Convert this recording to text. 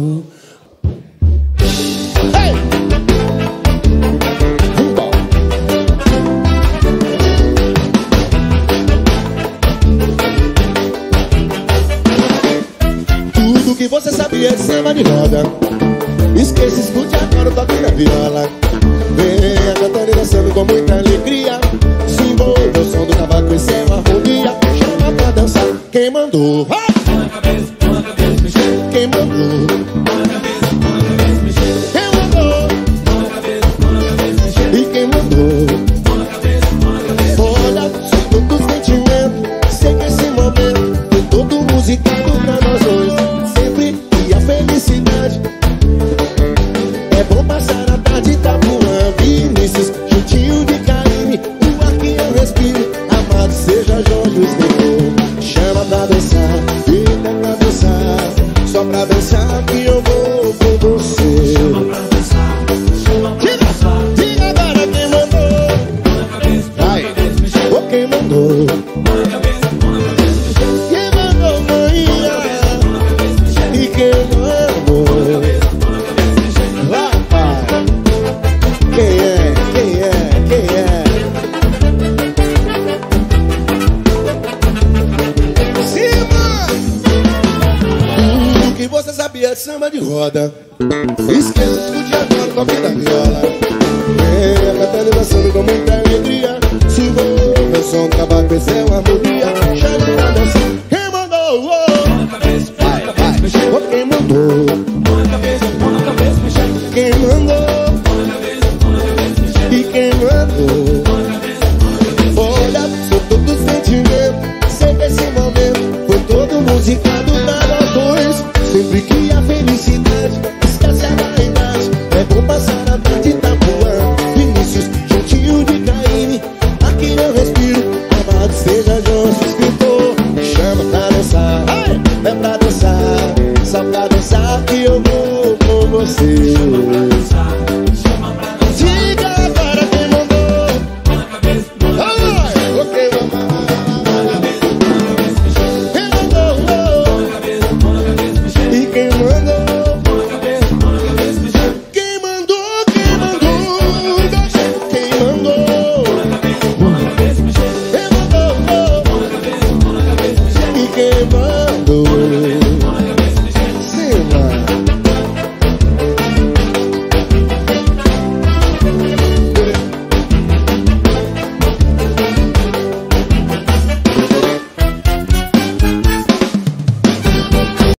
Tudo que você sabia de samba de roda. Esqueça, escute agora, toque na viola. Venha cantando e dançando com muita alegria. Se envolva o som do tabaco, esse é uma harmonia. Chama pra dançar, quem mandou? Quem mandou? Pra dançar que eu vou com você. Diga, diga agora quem mandou? Vai, ô quem mandou Você sabia de samba de roda Esqueça, escute agora, toque da viola Venha cantando e dançando com muita alegria Se envolva o som do tabaco, esse é uma harmonia Chame pra dançar, quem mandou? Oh. Vai, vai, oh, quem mandou? Quem mandou? E quem mandou? Olha, sou todo sentimento Sei que esse momento foi todo dois Sempre que a felicidade esquece a vaidade É bom passar a tarde Itapuã Vinícius, juntinho de Caíme Aqui eu respiro. Amado seja João, escritor. Chama pra dançar, é pra dançar. Só pra dançar que eu vou com você the way